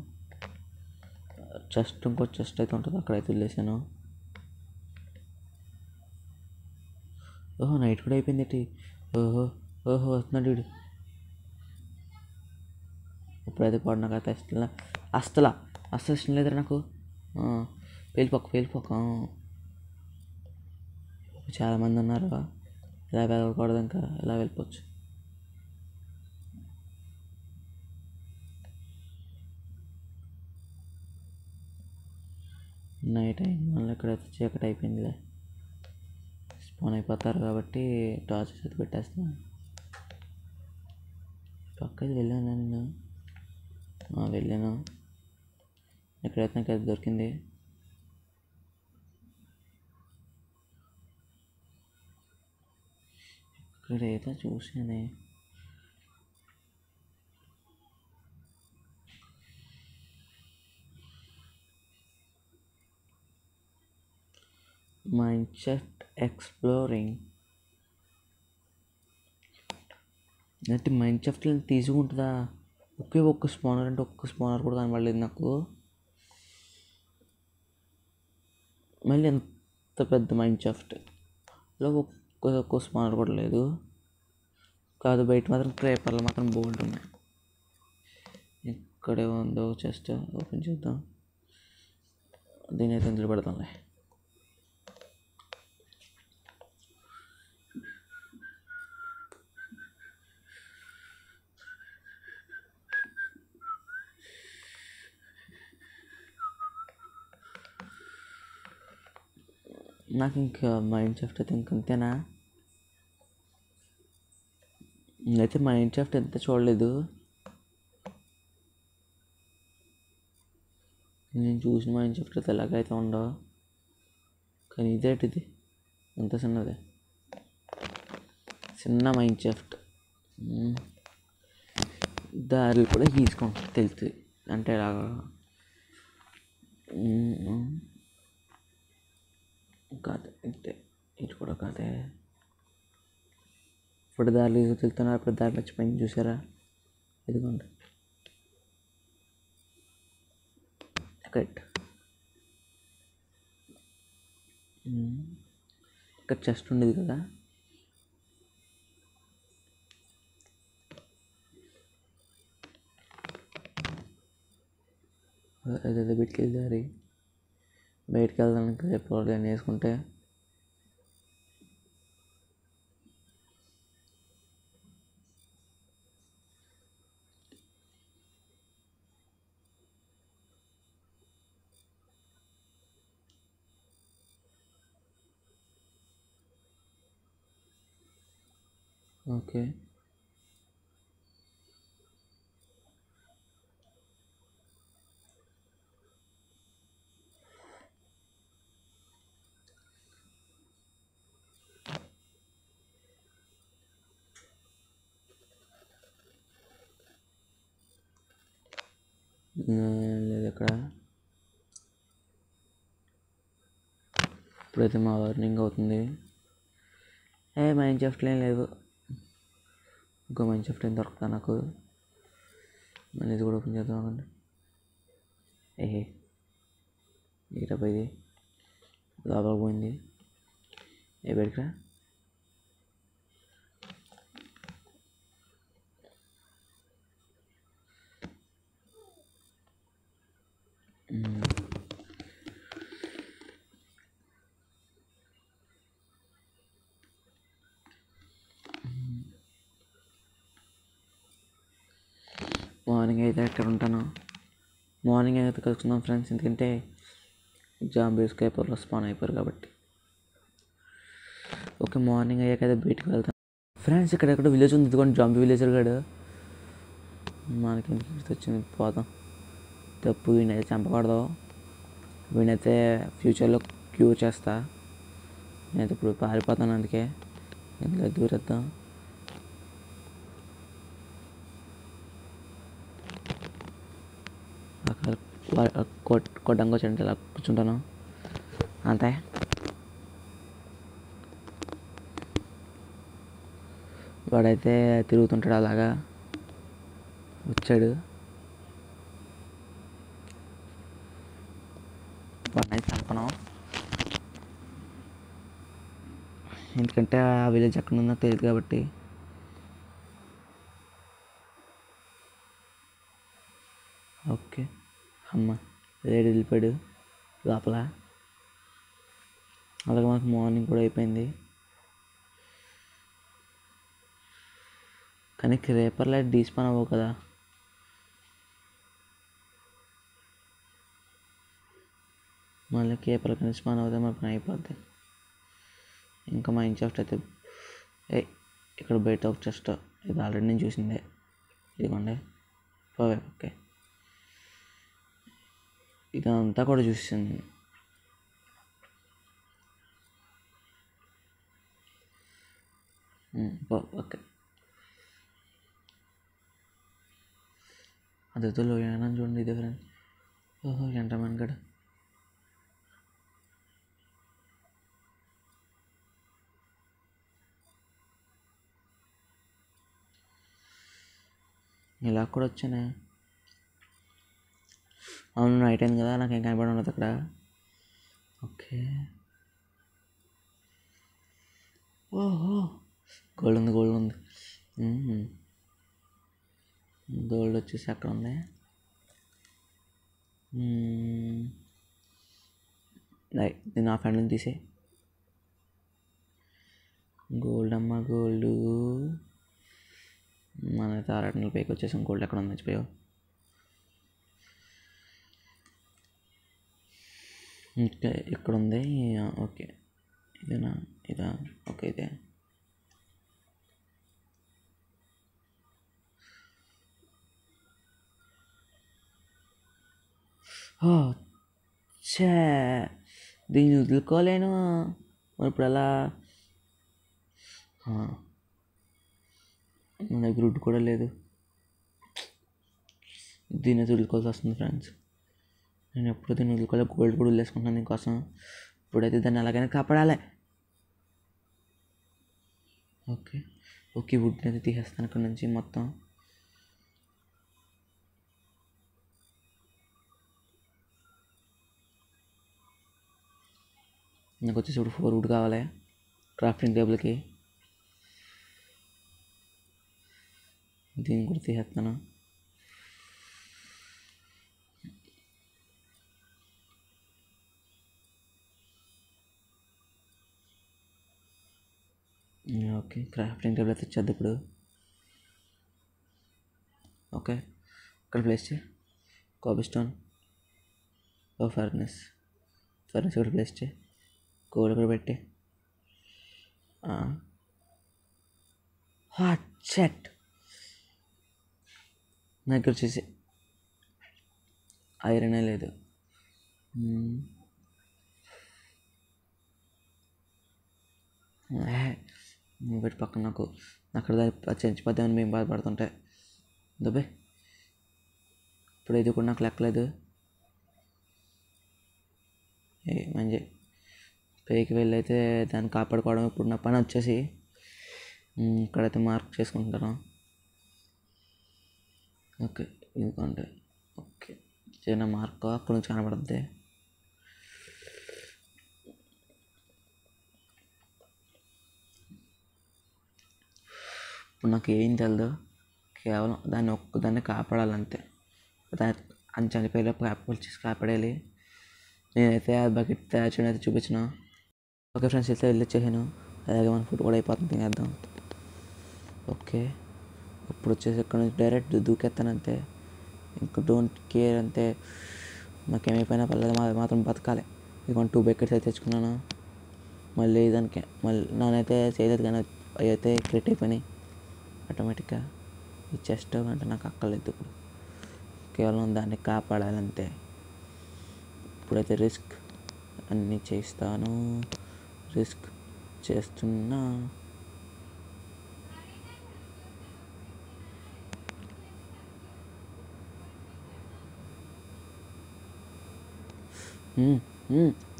చెస్ట్ ఇంకో చెస్ట్ అయితే ఉంటుంది అక్కడైతే వదిలేసాను. ఓహో నైట్ కూడా అయిపోయింది ఏంటి? ఓహో ఓహో వస్తున్నాడు వీడు. ఇప్పుడైతే పాడు కదా అయితే ఇష్టం అస్సలా అస్సలు ఇష్టం లేదురా నాకు. వెళ్ళిపోక వెళ్ళిపోక. చాలామంది ఉన్నారు ఇలా వెళ్ళకూడదు ఇంకా ఇలా వెళ్ళిపోవచ్చు. నైట్ అయింది. మళ్ళీ ఇక్కడ చీకటి అయిపోయిందిలే. స్పాన్ అయిపోతారు కాబట్టి టార్చెస్ అయితే పెట్టేస్తాను పక్కకి వెళ్ళాను నేను వెళ్ళాను. ఎక్కడైతే నాకు అది దొరికింది. ఇక్కడ చూసానే. మైండ్ చెస్ట్ ఎక్స్ప్లోరింగ్ అయితే మైండ్ సెఫ్ట్ తీసుకుంటుందా? ఒకే ఒక్క స్పానర్ అంటే ఒక్క స్పానర్ కూడా కనబడలేదు నాకు? మళ్ళీ ఎంత పెద్ద మైండ్ చెఫ్ట్లో ఎక్కువ ఒక్క స్పానర్ కూడా లేదు. కాదు బయట మాత్రం క్రేపర్లు మాత్రం బోల్డ్ ఉన్నాయి. ఇక్కడే ఉందో చెస్ట్ ఓపెన్ చేద్దాం. దీని అయితే ఇందులో నాకు ఇంకా మైండ్ షాఫ్ట్ అయితే ఇంక అంతేనా అయితే మైండ్ షాఫ్ట్ ఎంత చూడలేదు నేను చూసిన మైండ్ షాఫ్ట్ అయితే ఎలాగైతే ఉండవు కానీ ఇదేటిది ఎంత చిన్నది చిన్న మైండ్ షాఫ్ట్ దారిలో కూడా గీసుకోండి తెలుస్తుంది అంటే ఎలాగా ಖಾತೆ ఇది కూడా కాదే. ఇప్పుడు దారిలో వెళ్తున్నారు ఇప్పుడు దారి మర్చిపోయింది చూసారా? ఇదిగోండి. Correct hmm. ఇక్కడ చెస్ట్ ఉండేది కదా? అదే బిట్లేదు దారి బయటికి వెళ్ళడానికి రేపు నేను వేసుకుంటే ఓకే. లేదు ఇక్కడ ఇప్పుడైతే మా వార్నింగ్ అవుతుంది. ఏ మైండ్ షాఫ్ట్లు ఏం లేవు. ఇంకో మైండ్ షాఫ్ట్ ఏం దొరుకుతా నాకు? మళ్ళీ ఇది కూడా ఓపెన్ చేద్దాం అనండి ఏహే ఏంటబ్బా ఇది లోపల పోయింది. ఏ బయటరా మార్నింగ్ అయితే ఎక్కడ ఉంటాను మార్నింగ్ అయితే కలుసుకుందాం ఫ్రెండ్స్ ఎందుకంటే జాంబీస్ పేపర్లో స్పాన్ అయిపోయారు కాబట్టి ఓకే మార్నింగ్ అయ్యాక అయితే బయటకు వెళ్తాను ఫ్రెండ్స్ ఇక్కడ ఎక్కడ విలేజ్ ఉంది ఇదిగోండి జాంబీ విలేజర్ గాడు మనకి ఎందుకు గుర్తు వచ్చింది పోదాం తప్పు వీడినైతే చంపకూడదు వీడినైతే ఫ్యూచర్లో క్యూర్ చేస్తా నేనైతే ఇప్పుడు పారిపోతాను అందుకే ఇంట్లో దూరేద్దాం అక్కడ కొట్టంగా వచ్చాడంటే ఇలా కూర్చుంటాను. అంతే. వాడైతే తిరుగుతుంటాడు అలాగా. వచ్చాడు. వాడినైతే చంపను. ఎందుకంటే ఆ విలేజ్ ఎక్కడ ఉందో తెలియదు కాబట్టి ఓకే అమ్మ రేడు వెళ్ళిపోయాడు. లోపల. అలాగే మనకు మార్నింగ్ కూడా అయిపోయింది. కానీ క్రేపర్ లైట్ డీస్పాన్ అవ్వవు కదా. మళ్ళీ కేపర్ కానీ స్పాన్ అవుతే మన పని అయిపోద్ది. ఇంకా మా ఇంచాఫ్ట్ అయితే ఏ ఇక్కడ బయట ఒక చెస్ట్ ఇది ఆల్రెడీ నేను చూసిందే. ఇదిగోండి. ఓకే. ఇదంతా కూడా చూసింది ఓకే. అదేదో ఏమైనా చూడండి ఇదే ఫ్రెండ్స్ ఓహో ఎంటమన్ గడ. ఇలా కూడా వచ్చానే? అవును నైట్ అయింది కదా నాకేం కనపడి ఉండదు అక్కడ. ఓకే. ఓహో గోల్డ్ ఉంది గోల్డ్ ఉంది. గోల్డ్ వచ్చేసి అక్కడ ఉంది. నేను ఆ ఫ్రెండ్ తీసే గోల్డ్ అమ్మ గోల్డ్ మన తారాటనల పైకి వచ్చేసాం. గోల్డ్ ఎక్కడ ఉంది మర్చిపోయావు. ఇంకా ఇక్కడ ఉంది ఓకే. ఇదేనా? ఇదా? ఓకే ఇదే. చే దీన్ని వదులుకోలేను. మరి ఇప్పుడు ఎలా? నా దగ్గర వుడ్ కూడా లేదు. దీన్ని వదులుకోవాల్సి వస్తుంది ఫ్రెండ్స్. నేను ఎప్పుడు దీన్ని వదులుకోలే గోల్డ్ కూడా వదిలేసుకుంటున్నాను దీనికోసం. ఇప్పుడైతే దాన్ని ఎలాగైనా కాపాడాలి. ఓకే. ఓకే వుడ్ని అయితే తీసేస్తాను ఇక్కడ నుంచి మొత్తం. నాకు వచ్చేసి ఇప్పుడు ఫోర్ వుడ్ కావాలి. క్రాఫ్టింగ్ టేబుల్కి దీన్ని కూడా తీసేస్తాను. ఓకే క్రాఫ్టింగ్ టేబుల్ అయితే ఇచ్చేద్ది ఇప్పుడు? ఓకే ఇక్కడ ప్లేస్ చేయి కాబీ స్టోన్ ఓ ఫర్నెస్ ఫర్నెస్ కూడా ప్లేస్ చేయి కోల్ కూడా పెట్టి. హాట్ చెట్ నా దగ్గర వచ్చేసి ఐరనే లేదు మ్మ్. ఏ, పెట్టి పక్కన నాకు అక్కడ దాని చచ్చిపోద్దామని మేము బాధపడుతుంటే దుబ్బే ఇప్పుడు ఇది కూడా నాకు లెక్కలేదు. ఏ మంచి పైకి వెళ్ళైతే దాన్ని కాపాడుకోవడం ఇప్పుడు నా పని వచ్చేసి ఇక్కడైతే మార్క్ చేసుకుంటాను. ఓకే ఇదిగోండి. ఓకే చిన్న మార్క్ అక్కడ నుంచి కనబడుద్ది. ఇప్పుడు నాకు ఏం తెలియదు కేవలం దాన్ని ఒక్కదాన్ని కాపాడాలంతే. దాన్ని అని చనిపోయేలోపు కాపాడు కాపాడేయాలి. నేనైతే ఆ బకెట్ తయారు చేయడం అయితే చూపించిన. ఓకే ఫ్రెండ్స్ అయితే వెళ్ళి వచ్చేసాను అలాగే మన ఫుడ్ కూడా అయిపోతుంది తినేద్దాం. ఓకే. ఇప్పుడు వచ్చేసి ఇక్కడ నుంచి డైరెక్ట్ దూకేస్తాను అంతే. ఇంకా డోంట్ కేర్ అంతే. నాకేమైపోయినా పర్లేదు మా మాత్రం బతకాలి. ఇక టూ బకెట్స్ అయితే తెచ్చుకున్నాను. మళ్ళీ దానికి మళ్ళీ నానైతే చేయలేదు కానీ అవి అయితే క్రిట్ అయిపోయినాయి. ఆటోమేటిక్గా ఈ చెస్ట్ అంటే నాకు అక్కర్లేదు ఇప్పుడు. కేవలం దాన్ని కాపాడాలంతే. ఇప్పుడైతే రిస్క్ అన్నీ చేస్తాను. రిస్క్ చేస్తున్నా.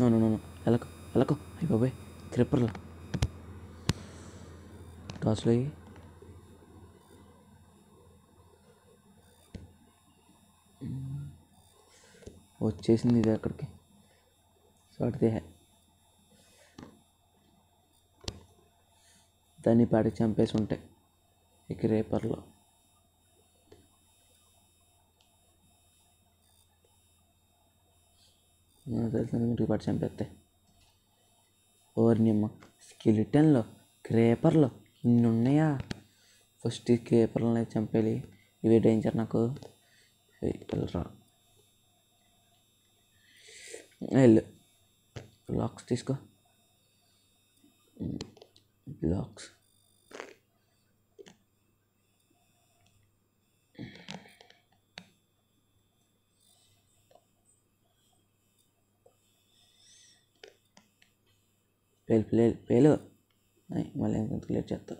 నో నో నో ఎలకో అయ్యి అయిపోయి క్రిపర్లా టాస్లో వచ్చేసింది ఇది అక్కడికి. సొడితే దాన్ని పాటికి చంపేసి ఉంటాయి. ఇక రేపర్లో. నాకు తెలిసిన పాటు చంపేస్తాయి ఓర్ని స్కిలిటన్లో క్రేపర్లో ఇన్ని ఉన్నాయా ఫస్ట్ ఈ క్రేపర్లను చంపేయాలి. ఇవి డేంజర్ నాకు. వెళ్ళరా వెళ్ళు బ్లాక్స్ తీసుకో బ్లాక్స్ పేలు పేలు పేలు మళ్ళీ ఇంకొంత లేట్ చేస్తా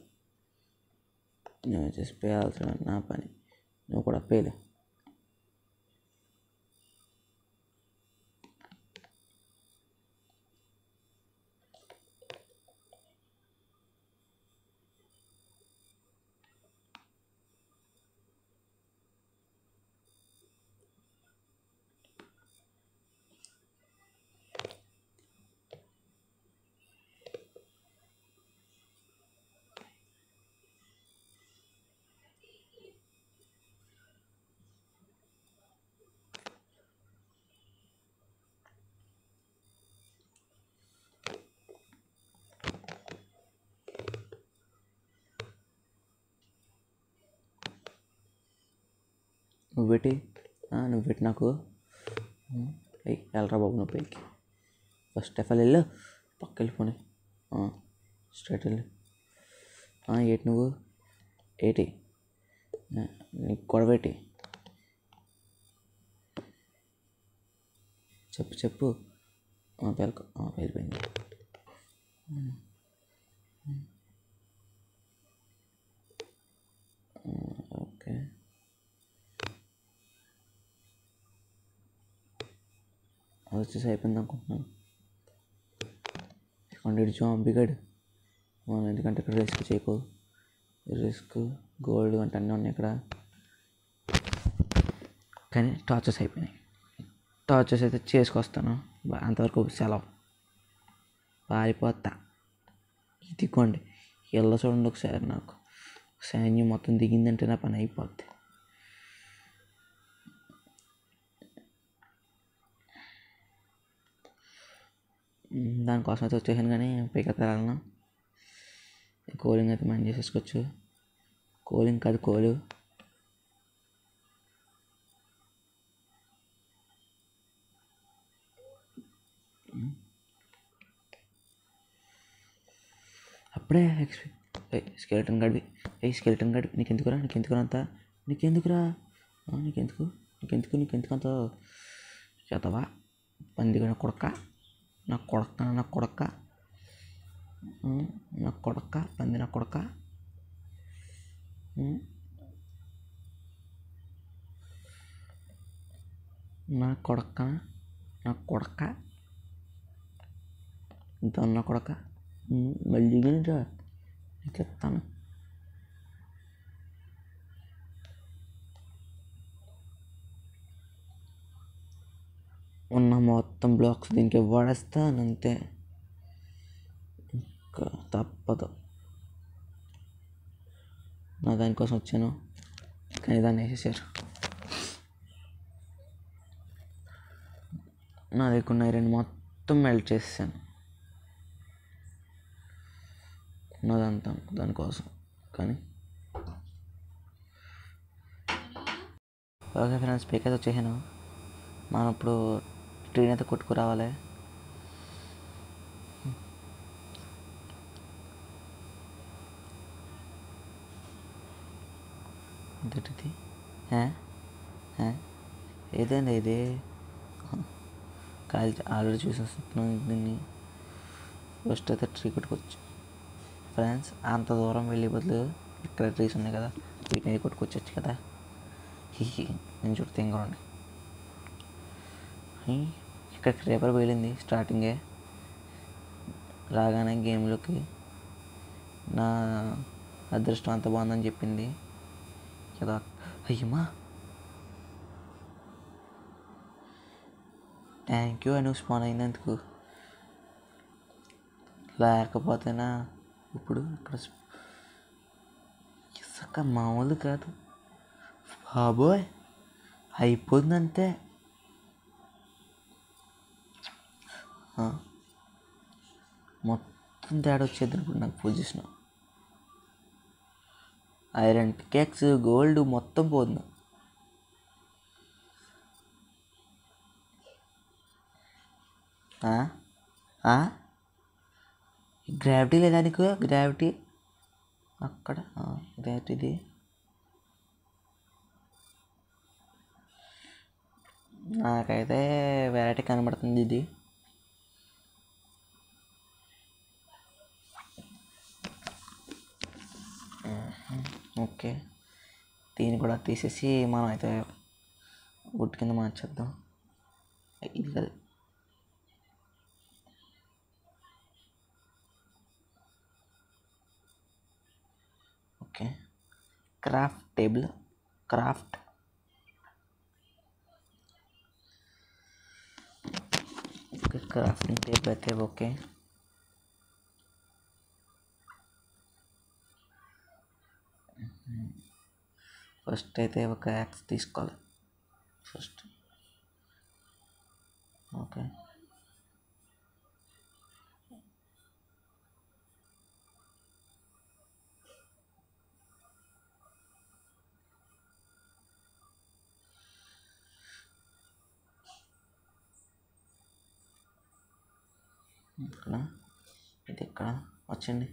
నువ్వు చేసి పేయాల్సిన నా పని. నువ్వు కూడా పేలు నువ్వు పెట్టి నువ్వు పెట్టి నాకు? అయ్యి వెళ్ళరా బాబు నువ్వు పైకి. ఫస్ట్ ఆఫ్ ఆల్ వెళ్ళు పక్క వెళ్ళిపోయి స్ట్రైట్ వెళ్ళు. ఏటి నువ్వు? ఏటి? నీకు గొడవేటి చెప్పు చెప్పు. ఆ, పేరుకో వెళ్ళిపోయింది. ఓకే. అది వచ్చేసి అయిపోయింది అనుకుంటున్నాను ఇదిగోండి జాంబీ గడు మనం ఎందుకంటే ఇక్కడ రిస్క్ చేయకు రిస్క్ గోల్డ్ అంటే అన్నీ ఉన్నాయి ఇక్కడ. కానీ టార్చర్స్ అయిపోయినాయి. టార్చర్స్ అయితే చేసుకొస్తాను. అంతవరకు సెలవు. పారిపోతా. ఇదిగోండి. ఇళ్ళ చూడండి ఒకసారి నాకు. సైన్యం మొత్తం దిగిందంటే నా పని అయిపోద్ది. దానికోసం అయితే వచ్చేసాను కానీ పైకి వెళ్ళను కోలింగ్ అయితే మనం చేసేసుకోవచ్చు. కోలింగ్ కాదు కోలు. అప్పుడే ఎక్స్పీ స్కెల్టన్ గడివి ఏ స్కెల్టన్ గడివి నీకెందుకురా నీకెందుకురా అంత? నీకెందుకురా? ఆ, నీకెందుకు? నీకెందుకు నీకెందుకు అంత? చేతవా? పందిగా నా కొడక? నా కొడక నా కొడక ఉమ్, నా కొడక పంది నా కొడక ఉమ్. నా కొడక నా కొడక దొన్న కొడక ఉమ్, మళ్ళీ రా నీకు ఇస్తాను ఉన్న మొత్తం బ్లాక్స్ దీనికి వాడేస్తాను అంతే ఇంకా తప్పదు. నా దానికోసం వచ్చాను. కానీ దాన్ని వేసేసారు. నా దగ్గర ఉన్న ఐరన్ మొత్తం మెల్ట్ చేసేసాను. ఉన్నదంతా దానికోసం. కానీ ఓకే ఫ్రెండ్స్ పైకి అయితే వచ్చేసాను మనం ఇప్పుడు ట్రైన్ అయితే కొట్టుకురావాలి ఏంటిది హే? హే? ఏదండి ఇది కాల్ ఆల్రెడీ చూసేస్తున్నాను దీన్ని ఫస్ట్ అయితే ట్రీ కొట్టుకోవచ్చు ఫ్రెండ్స్ అంత దూరం వెళ్ళే బదులు ఇక్కడ ట్రీస్ ఉన్నాయి కదా వీటిని కొట్టుకొచ్చొచ్చు కదా హిహి నేను చూడు తింగరండి ఇక్కడ క్రీపర్ పేలింది స్టార్టింగే. రాగానే గేమ్లోకి నా అదృష్టం అంత బాగుందని చెప్పింది. కదా అయ్యమ్మా. థ్యాంక్ యూ అని స్పాన్ అయినందుకు. లేకపోతేనా ఇప్పుడు ఇక్కడ ఇసుక మామూలు కాదు. బాబోయ్ అయిపోయిందంతే. మొత్తం తేడా వచ్చేది ఇప్పుడు నాకు పొజిషన్ ఐరన్ పికెక్స్ గోల్డ్ మొత్తం పోతుంది గ్రావిటీ లేదా నీకు? గ్రావిటీ అక్కడ? గ్రావిటీది నాకైతే వెరైటీ కనబడుతుంది ఇది. ఓకే. దీన్ని కూడా తీసేసి మనం అయితే వుడ్ కింద మార్చేద్దాం. ఇది కాదు. Okay. Craft table craft. Crafting table అయితే ఓకే. ఫస్ట్ అయితే ఒక యాక్స్ తీసుకోవాలి. ఫస్ట్. ఓకే. ఇక్కడ. ఇది ఇక్కడ. వచ్చండి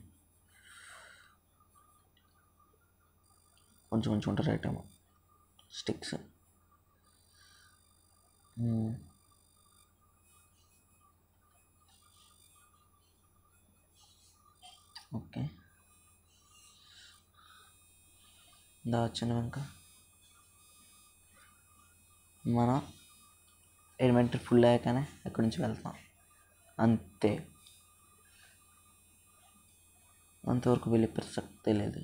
కొంచెం కొంచెం ఉంటుంది ఐటమ్ స్టిక్స్. ఓకే. దా వచ్చిన ఇంకా. మనం ఎలిమెంటరీ ఫుల్ అయ్యాకనే అక్కడి నుంచి వెళ్తాం? అంతే. అంతవరకు వెళ్ళే ప్రసక్తే లేదు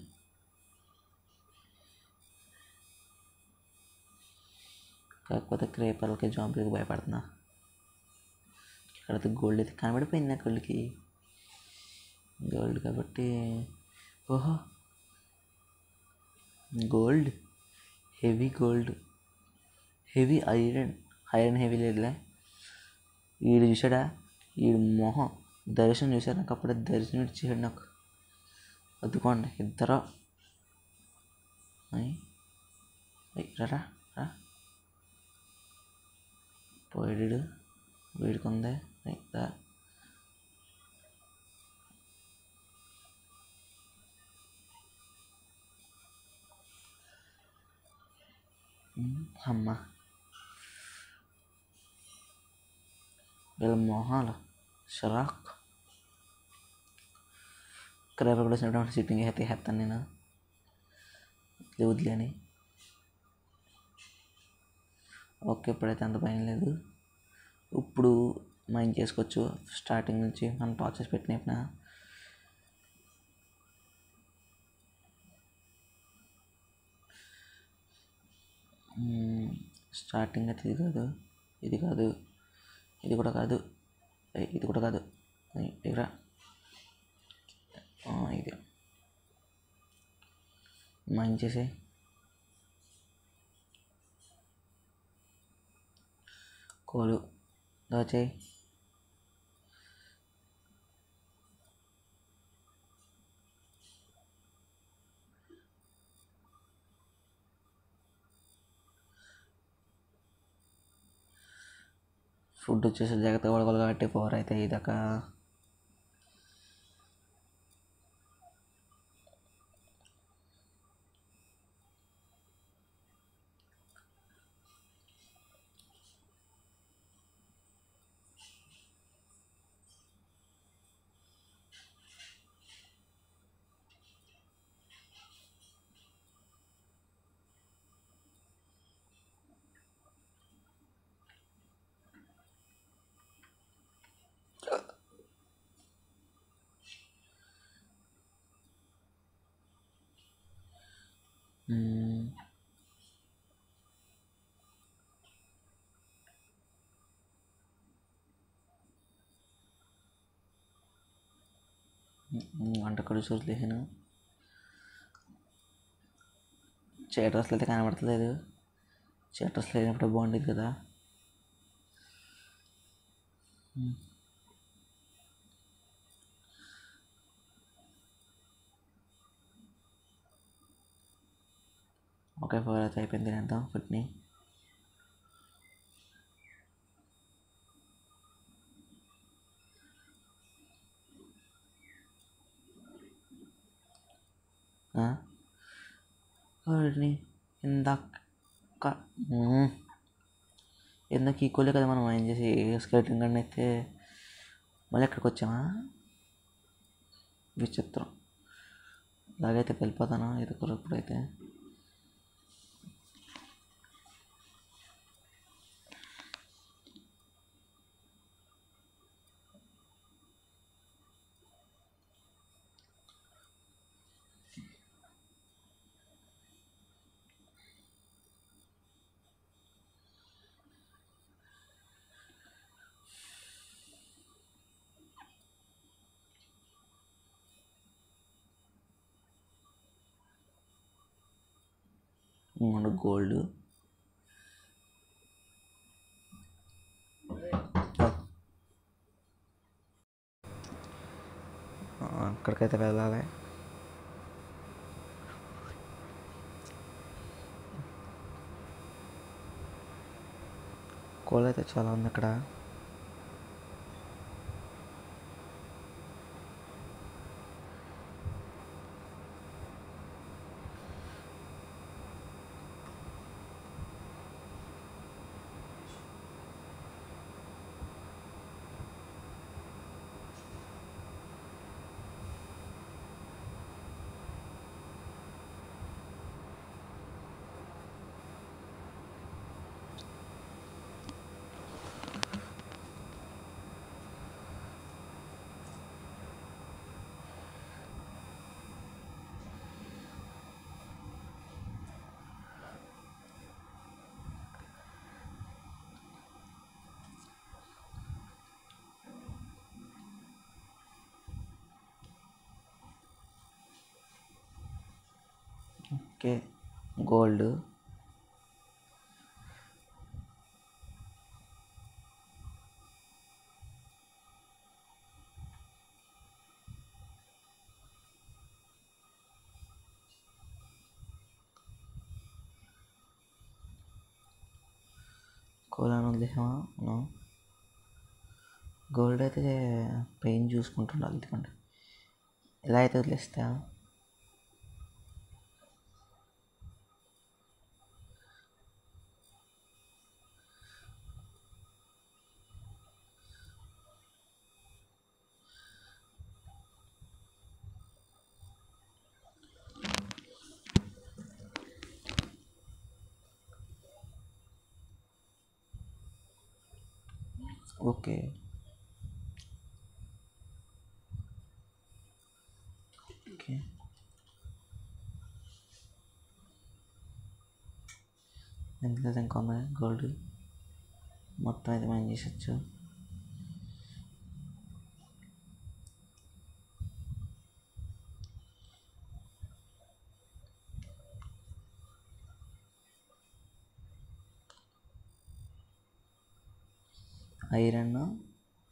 కాకపోతే క్రేపర్లకి జాంపులకి భయపడుతున్నా. ఇక్కడైతే గోల్డ్ అయితే కనబడిపోయింది నాకు వాళ్ళకి గోల్డ్ కాబట్టి ఓహో. Gold heavy gold heavy iron iron heavy లేదులే. వీడు చూసాడా వీడు మొహం. దర్శనం చూసాడు నాకు అప్పుడే. దర్శనం ఇచ్చాడు నాకు. వద్దుకోండి ఇద్దరు. రా. అయ్ రా రా పోయాడు వీడుకుందే అయ్ రా అమ్మ వీళ్ళ మొహాలు షరాక్ క్రేపర్ కూడా వచ్చినప్పుడు సిట్టింగ్ అయితే హెత్తాను నేను వదిలే వదిలేని ఓకే ఇప్పుడైతే అంత భయం లేదు. ఇప్పుడు మైండ్ చేసుకోవచ్చు. స్టార్టింగ్ నుంచి మనం ప్రాసెస్ పెట్టిన స్టార్టింగ్ అయితే ఇది కాదు. ఇది కాదు. ఇది కూడా కాదు. ఇది కూడా కాదు. ఇక్కడ ఇది. మైండ్ చేసే కోలు. దోచేయి. ఫుడ్ వచ్చేసి జాగ్రత్తగా పడుకోవాలి కాబట్టి పవర్ అయితే ఇదాకా మ్మ్. మ్మ్, వంటకాడు చూసలేసాను చేటర్స్లో అయితే కనబడతలేదు. చేటర్స్ లేనప్పుడు బాగుండేది కదా. ఒకే ఓకే ఫోర్ అయితే అయిపోయింది తినేద్దాం ఫుడ్ని వాడిని ఇందాక. ఇందాక ఈక్వలే కదా మనం ఏం చేసి స్కెల్టన్ గన్ అయితే మళ్ళీ ఎక్కడికి వచ్చామా విచిత్రం ఇలాగైతే వెళ్ళిపోతాను ఇది కొరకు అయితే మూడు గోల్డ్. అక్కడికైతే వెళ్ళాలి. కోల్ అయితే చాలా ఉంది అక్కడ. గోల్డ్ కోలాను వదిలేసామా నో. గోల్డ్ అయితే పెయిన్ చూసుకుంటుండాలి ఎందుకంటే. ఎలా అయితే వదిలేస్తా ఓకే ఓకే ఎంత ఇంకా ఉంది గోల్డ్ మొత్తం అయితే మనం చేసొచ్చు ఐరన్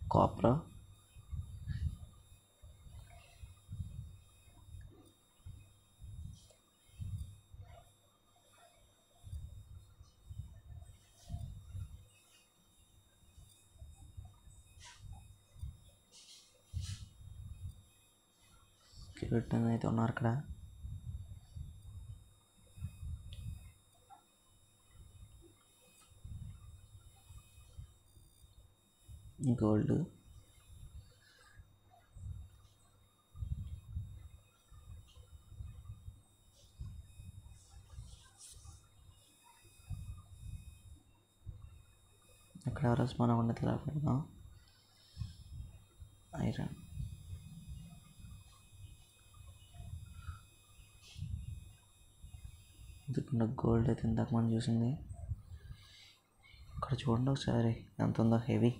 కాపర్ కిరీటం అయితే ఉన్నారు ఇక్కడ గోల్డ్ ఇక్కడ ఎవరో స్మాన ఉండదు ఇలా పెడదాం ఐరన్ ఎందుకంటే గోల్డ్ అయితే ఇందాక మనం చూసింది. ఇక్కడ చూడండి ఒకసారి ఎంత ఉందో హెవీ.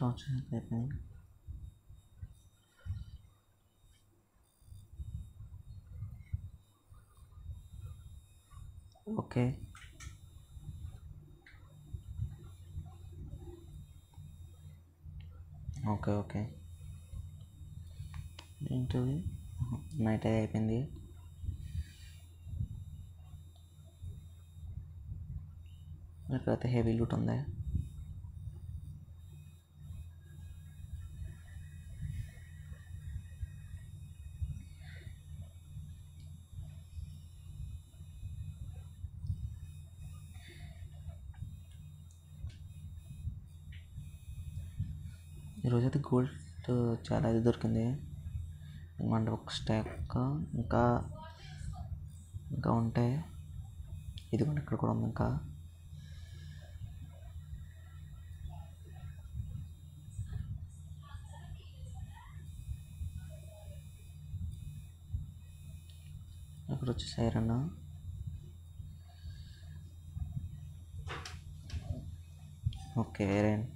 టార్చర్ అయిపోయింది? ఓకే. Okay okay. ఏంటది నైట్ అయిపోయింది. ఇక్కడైతే హెవీ లూట్ ఉందా. నాకైతే గోల్డ్ చాలా ఇది దొరికింది. అంటే ఒక స్టాక్ ఇంకా ఇంకా ఉంటాయి. ఇదిగోండి ఇక్కడ కూడా ఉంది ఇంకా. ఇక్కడ వచ్చేసి ఐరన్ ఓకే ఐరన్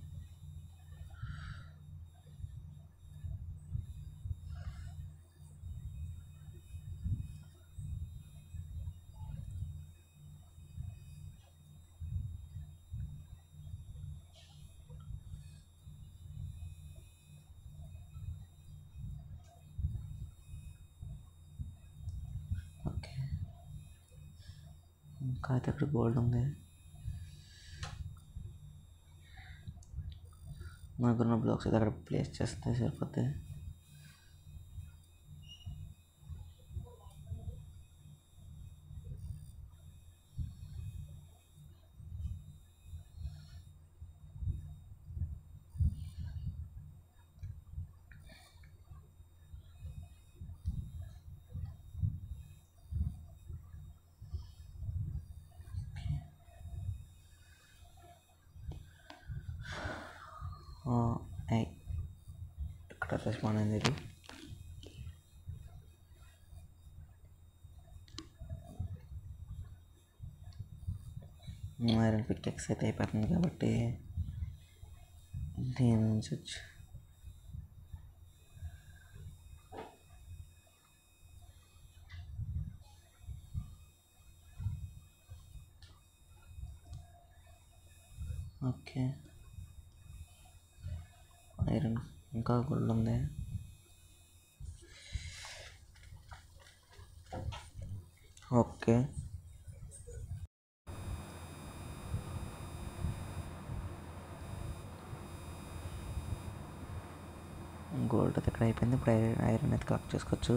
ఓకే కాకపోతే అయితే ఇక్కడ గోల్డ్ ఉంది? మనకున్న బ్లాక్స్ అయితే అక్కడ ప్లేస్ చేస్తే సరిపోతే ఐ ఇక్కడ రెస్పాండ్ అయింది ఇది ఐరన్ పిక్కెక్స్ అయితే అయిపోతుంది కాబట్టి దీని నుంచి వచ్చి ఓకే ఐరన్ ఇంకా గోల్డ్ ఉంది ఓకే గోల్డ్ అయితే ఇక్కడ అయిపోయింది. ఇప్పుడు ఐరన్ అయితే కలెక్ట్ చేసుకోవచ్చు.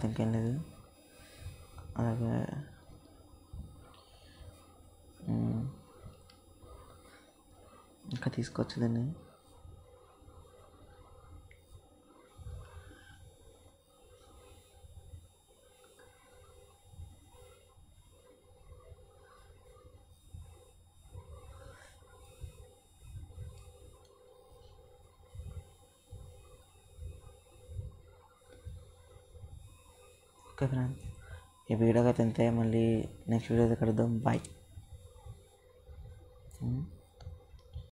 ఇక్కడ ఇంకేం లేదు. అలాగే ఇంకా తీసుకోవచ్చు దీన్ని ఓకే ఫ్రెండ్స్ ఈ వీడియోకి అయితే ఇంతే. మళ్ళీ నెక్స్ట్ వీడియో కలుద్దాం. బాయ్.